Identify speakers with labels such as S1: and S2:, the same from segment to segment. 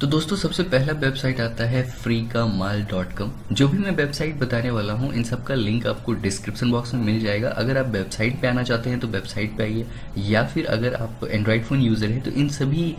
S1: तो दोस्तों, सबसे पहला वेबसाइट आता है फ्री का माल डॉट कॉम जो भी मैं वेबसाइट बताने वाला हूँ, इन सबका लिंक आपको डिस्क्रिप्शन बॉक्स में मिल जाएगा। अगर आप वेबसाइट पे आना चाहते हैं तो वेबसाइट पे आइए। या फिर अगर आप एंड्रॉइड फ़ोन यूज़र हैं तो इन सभी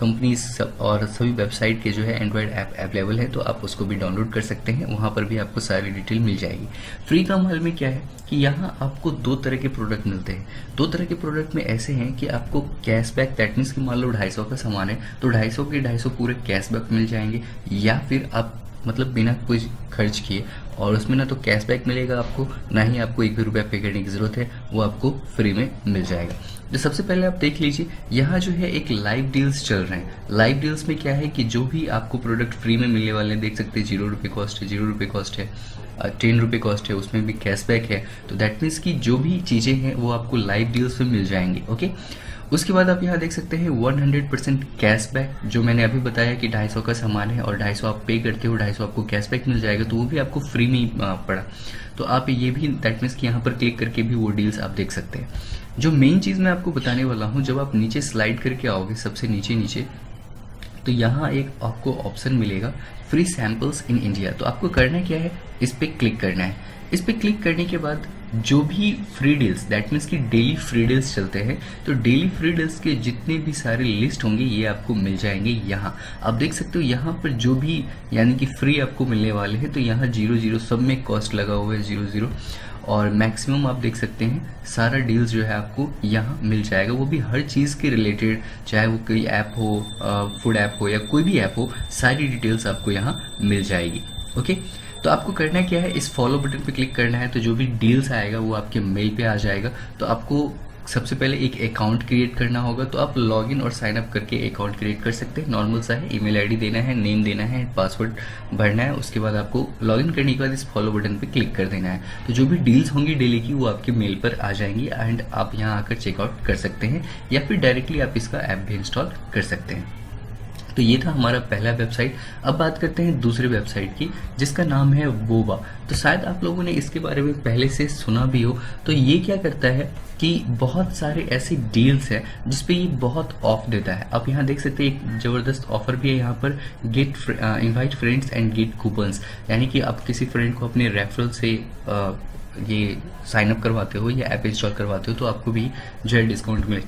S1: कंपनीज़ और सभी वेबसाइट के जो है एंड्रॉयड ऐप अवेलेबल है तो आप उसको भी डाउनलोड कर सकते हैं। वहाँ पर भी आपको सारी डिटेल मिल जाएगी। फ्री का माल में क्या है कि यहाँ आपको दो तरह के प्रोडक्ट मिलते हैं। दो तरह के प्रोडक्ट में ऐसे हैं कि आपको कैशबैक दैट मीन्स की मान लो ढाई का सामान है तो ढाई के ढाई पूरे कैशबैक मिल जाएँगे, या फिर आप मतलब बिना कोई खर्च किए, और उसमें ना तो कैशबैक मिलेगा आपको, ना ही आपको एक भी रुपया पे करने की ज़रूरत है, वो आपको फ्री में मिल जाएगा। तो सबसे पहले आप देख लीजिए, यहाँ जो है एक लाइव डील्स चल रहे हैं। लाइव डील्स में क्या है कि जो भी आपको प्रोडक्ट फ्री में मिलने वाले हैं, देख सकते हैं ज़ीरो रुपये कॉस्ट है ज़ीरो रुपये कॉस्ट है टेन रुपये कॉस्ट है, उसमें भी कैशबैक है। तो दैट मीन्स की जो भी चीज़ें हैं, वो आपको लाइव डील्स में मिल जाएँगी ओके उसके बाद आप यहाँ देख सकते हैं 100 परसेंट कैशबैक जो मैंने अभी बताया कि 250 का सामान है और 250 आप पे करते हो 250 आपको कैशबैक मिल जाएगा तो वो भी आपको फ्री में पड़ा। तो आप ये भी दैट मीन्स कि यहाँ पर क्लिक करके भी वो डील्स आप देख सकते हैं। जो मेन चीज़ मैं आपको बताने वाला हूँ, जब आप नीचे स्लाइड करके आओगे, सबसे नीचे नीचे तो यहाँ एक आपको ऑप्शन मिलेगा फ्री सैंपल्स इन इंडिया तो आपको करना क्या है? इस पर क्लिक करना है। इस पर क्लिक करने के बाद जो भी फ्री डील्स दैट मीन्स कि डेली फ्री डील्स चलते हैं तो डेली फ्री डील्स के जितने भी सारे लिस्ट होंगे, ये आपको मिल जाएँगे यहाँ। आप देख सकते हो यहाँ पर जो भी, यानी कि फ्री आपको मिलने वाले हैं तो यहाँ ज़ीरो ज़ीरो सब में कॉस्ट लगा हुआ है ज़ीरो ज़ीरो और मैक्सिमम आप देख सकते हैं, सारा डील्स जो है आपको यहाँ मिल जाएगा। वो भी हर चीज़ के रिलेटेड चाहे वो कोई ऐप हो फ़ूड ऐप हो या कोई भी ऐप हो, सारी डिटेल्स आपको यहाँ मिल जाएगी। ओके तो आपको करना क्या है? इस फॉलो बटन पे क्लिक करना है तो जो भी डील्स आएगा, वो आपके मेल पे आ जाएगा। तो आपको सबसे पहले एक अकाउंट क्रिएट करना होगा। तो आप लॉगिन और साइन अप करके अकाउंट क्रिएट कर सकते हैं। नॉर्मल सा है ईमेल आईडी देना है नेम देना है पासवर्ड भरना है, उसके बाद आपको लॉगिन करने के बाद इस फॉलो बटन पे क्लिक कर देना है। तो जो भी डील्स होंगी डेली की, वो आपके मेल पर आ जाएँगी एंड आप यहाँ आकर चेकआउट कर सकते हैं या फिर डायरेक्टली आप इसका ऐप भी इंस्टॉल कर सकते हैं। तो ये था हमारा पहला वेबसाइट। अब बात करते हैं दूसरे वेबसाइट की जिसका नाम है वोवा। तो शायद आप लोगों ने इसके बारे में पहले से सुना भी हो। तो ये क्या करता है कि बहुत सारे ऐसे डील्स हैं जिसपे ये बहुत ऑफ़ देता है। आप यहाँ देख सकते हैं एक ज़बरदस्त ऑफ़र भी है यहाँ पर get invite friends and get coupons यानी कि आप किसी फ्रेंड को अपने रेफरल से आ, ये साइन अप करवाते हो या ऐप इंस्टॉल करवाते हो तो आपको भी जो है डिस्काउंट मिले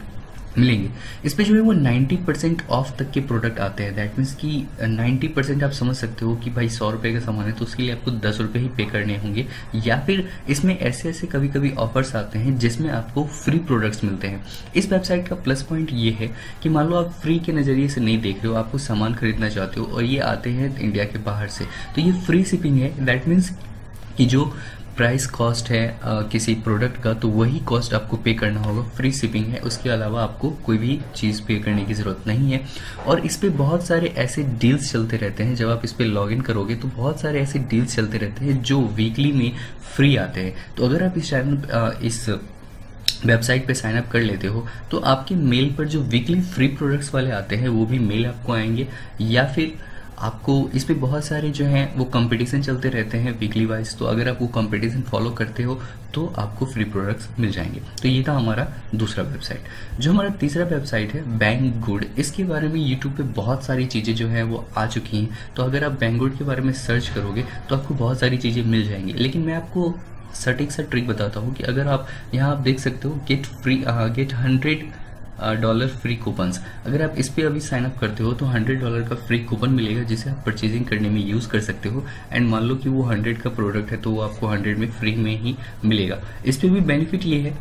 S1: मिलेंगे। इस पे जो है वो 90 परसेंट ऑफ़ तक के प्रोडक्ट आते हैं। दैट मीन्स कि 90 परसेंट आप समझ सकते हो कि भाई सौ रुपए का सामान है तो उसके लिए आपको दस रुपये ही पे करने होंगे। या फिर इसमें ऐसे ऐसे कभी कभी ऑफर्स आते हैं, जिसमें आपको फ्री प्रोडक्ट्स मिलते हैं। इस वेबसाइट का प्लस पॉइंट ये है कि मान लो आप फ्री के नज़रिए से नहीं देख रहे हो, आपको सामान खरीदना चाहते हो और ये आते हैं इंडिया के बाहर से तो ये फ्री शिपिंग है। दैट मीन्स कि जो प्राइस कॉस्ट है आ, किसी प्रोडक्ट का तो वही कॉस्ट आपको पे करना होगा। फ्री शिपिंग है उसके अलावा आपको कोई भी चीज़ पे करने की ज़रूरत नहीं है। और इस पर बहुत सारे ऐसे डील्स चलते रहते हैं जब आप इस पर लॉग इन करोगे तो बहुत सारे ऐसे डील्स चलते रहते हैं जो वीकली में फ्री आते हैं। तो अगर आप इस चैनल इस वेबसाइट पे साइन अप कर लेते हो तो आपके मेल पर जो वीकली फ्री प्रोडक्ट्स वाले आते हैं वो भी मेल आपको आएँगे। या फिर आपको इसमें बहुत सारे जो हैं, वो कंपटीशन चलते रहते हैं वीकली वाइज तो अगर आप वो कंपटीशन फॉलो करते हो तो आपको फ्री प्रोडक्ट्स मिल जाएँगे। तो ये था हमारा दूसरा वेबसाइट जो हमारा तीसरा वेबसाइट है बैंक गुड इसके बारे में यूट्यूब पे बहुत सारी चीज़ें जो है, वो आ चुकी हैं। तो अगर आप बैंक गुड के बारे में सर्च करोगे तो आपको बहुत सारी चीज़ें मिल जाएँगी। लेकिन मैं आपको सटीक सा ट्रिक बताता हूँ कि अगर आप, यहाँ आप देख सकते हो get free get hundred dollar free coupon अगर आप इस पर अभी साइन अप करते हो तो हंड्रेड डॉलर का फ्री कूपन मिलेगा, जिसे आप परचेजिंग करने में यूज़ कर सकते हो। एंड मान लो कि वो हंड्रेड का प्रोडक्ट है तो वो आपको हंड्रेड में फ्री में ही मिलेगा। इस पर भी बेनिफिट ये है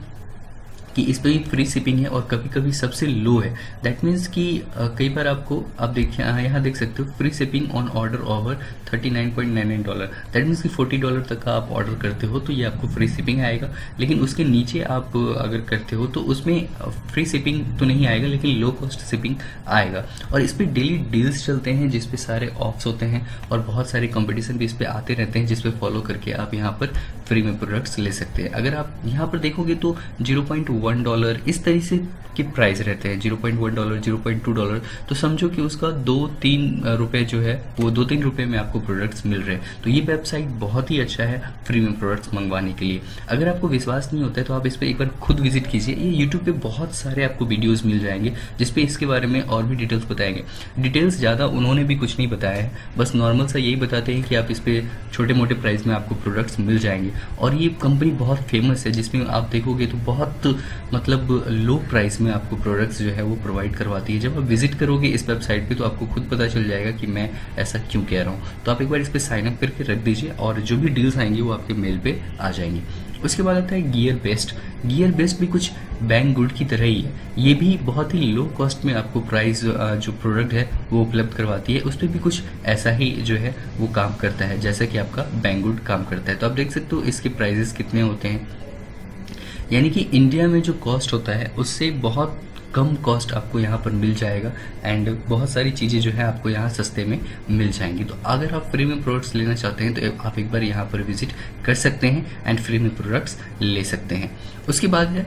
S1: कि इस पर भी फ्री शिपिंग है और कभी कभी सबसे लो है। दैट मीन्स कि कई बार आपको, आप देखिए यहाँ देख सकते हो free shipping on order over thirty nine point nine nine dollar that means कि फोर्टी डॉलर तक का आप ऑर्डर करते हो तो ये आपको फ्री शिपिंग आएगा। लेकिन उसके नीचे आप, अगर करते हो तो उसमें फ्री शिपिंग तो नहीं आएगा, लेकिन लो कॉस्ट शिपिंग आएगा। और इस पर डेली डील्स चलते हैं जिसपे सारे ऑफ्स होते हैं और बहुत सारे कॉम्पिटिशन भी इस पर आते रहते हैं जिसपे फॉलो करके आप यहाँ पर फ्री में प्रोडक्ट्स ले सकते हैं। अगर आप यहाँ पर देखोगे तो 0.1 डॉलर इस तरह से के प्राइस रहते हैं। 0.1 डॉलर 0.2 डॉलर तो समझो कि उसका दो तीन रुपए जो है, वो दो तीन रुपए में आपको प्रोडक्ट्स मिल रहे हैं। तो ये वेबसाइट बहुत ही अच्छा है फ्री में प्रोडक्ट्स मंगवाने के लिए। अगर आपको विश्वास नहीं होता है तो आप इस पर एक बार खुद विज़िट कीजिए। ये यूट्यूब पे बहुत सारे आपको वीडियोज़ मिल जाएँगे जिसपे इसके बारे में और भी डिटेल्स बताएँगे। डिटेल्स ज़्यादा उन्होंने भी कुछ नहीं बताया है। बस नॉर्मल सा यही बताते हैं कि आप इस पर छोटे मोटे प्राइस में आपको प्रोडक्ट्स मिल जाएँगे। और ये कंपनी बहुत फ़ेमस है, जिसमें आप देखोगे तो बहुत मतलब लो प्राइस में आपको प्रोडक्ट्स जो है वो प्रोवाइड करवाती है। जब आप विज़िट करोगे इस वेबसाइट पे तो आपको खुद पता चल जाएगा कि मैं ऐसा क्यों कह रहा हूँ। तो आप एक बार इस पर साइनअप करके रख दीजिए और जो भी डील्स आएँगे वो आपके मेल पर आ जाएँगी। उसके बाद आता है गियर बेस्ट गियर बेस्ट भी कुछ बैंक गुड की तरह ही है. ये भी बहुत ही लो कॉस्ट में आपको प्राइस जो प्रोडक्ट है, वो उपलब्ध करवाती है. उस पर भी कुछ ऐसा ही जो है, वो काम करता है, जैसा कि आपका बैंक गुड काम करता है. तो आप देख सकते हो इसके प्राइजेस कितने होते हैं. यानी कि इंडिया में जो कॉस्ट होता है, उससे बहुत कम कॉस्ट आपको यहाँ पर मिल जाएगा एंड बहुत सारी चीज़ें जो है आपको यहाँ सस्ते में मिल जाएँगी। तो अगर आप फ्री में प्रोडक्ट्स लेना चाहते हैं तो आप एक बार यहाँ पर विज़िट कर सकते हैं एंड फ्री में प्रोडक्ट्स ले सकते हैं। उसके बाद है,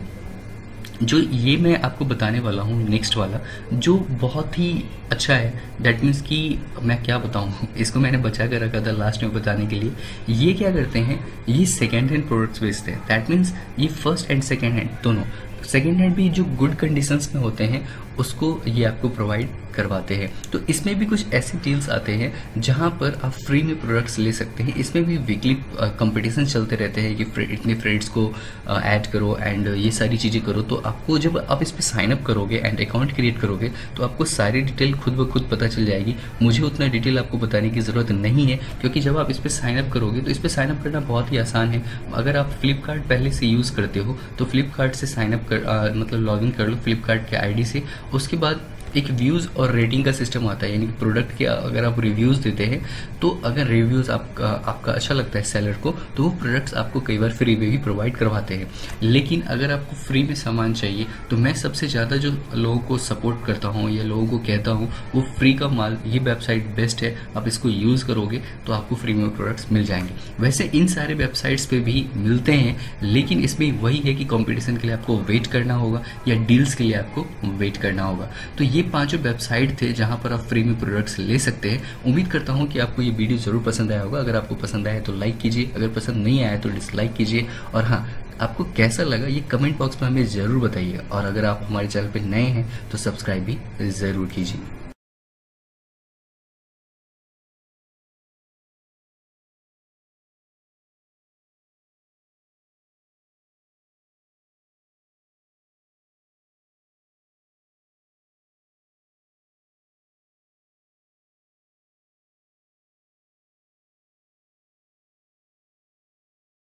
S1: जो ये मैं आपको बताने वाला हूँ नेक्स्ट वाला, जो बहुत ही अच्छा है दैट मीन्स कि मैं क्या बताऊँ? इसको मैंने बचा कर रखा था लास्ट में बताने के लिए। ये क्या करते हैं, ये सेकेंड हैंड प्रोडक्ट्स बेचते हैं। दैट मीन्स ये फ़र्स्ट एंड सेकेंड हैंड दोनों। सेकेंड हैंड भी जो गुड कंडीशंस में होते हैं उसको ये आपको प्रोवाइड करवाते हैं। तो इसमें भी कुछ ऐसे डील्स आते हैं जहाँ पर आप फ्री में प्रोडक्ट्स ले सकते हैं। इसमें भी वीकली कंपटीशन चलते रहते हैं कि इतने फ्रेंड्स को ऐड करो एंड ये सारी चीज़ें करो। तो आपको जब आप इस पर साइनअप करोगे एंड अकाउंट क्रिएट करोगे तो आपको सारी डिटेल खुद ब खुद पता चल जाएगी। मुझे उतना डिटेल आपको बताने की ज़रूरत नहीं है क्योंकि जब आप इस पर साइनअप करोगे तो इस पर साइनअप करना बहुत ही आसान है। अगर आप फ्लिपकार्ट पहले से यूज़ करते हो तो फ्लिपकार्ट से साइनअप कर आ, मतलब लॉगिन कर लो फ्लिपकार्ट के आईडी से। उसके बाद एक व्यूज़ और रेटिंग का सिस्टम आता है, यानी कि प्रोडक्ट के अगर आप रिव्यूज़ देते हैं तो अगर रिव्यूज़ आपका आपका अच्छा लगता है सेलर को तो वो प्रोडक्ट्स आपको कई बार फ्री में भी प्रोवाइड करवाते हैं। लेकिन अगर आपको फ्री में सामान चाहिए तो मैं सबसे ज़्यादा जो लोगों को सपोर्ट करता हूँ या लोगों को कहता हूँ, वो फ्री का माल, ये वेबसाइट बेस्ट है, आप इसको यूज़ करोगे तो आपको फ्री में प्रोडक्ट्स मिल जाएँगे। वैसे इन सारे वेबसाइट्स पे भी मिलते हैं, लेकिन इसमें वही है कि कॉम्पिटिशन के लिए आपको वेट करना होगा या डील्स के लिए आपको वेट करना होगा। तो पाँचों वेबसाइट थे, जहाँ पर आप फ्री में प्रोडक्ट्स ले सकते हैं, उम्मीद करता हूँ कि आपको ये वीडियो ज़रूर पसंद आया होगा। अगर आपको पसंद आया तो लाइक कीजिए, अगर पसंद नहीं आया तो डिसलाइक कीजिए। और हाँ आपको कैसा लगा ये कमेंट बॉक्स में हमें ज़रूर बताइए। और अगर आप हमारे चैनल पर नए हैं तो सब्सक्राइब भी ज़रूर कीजिए।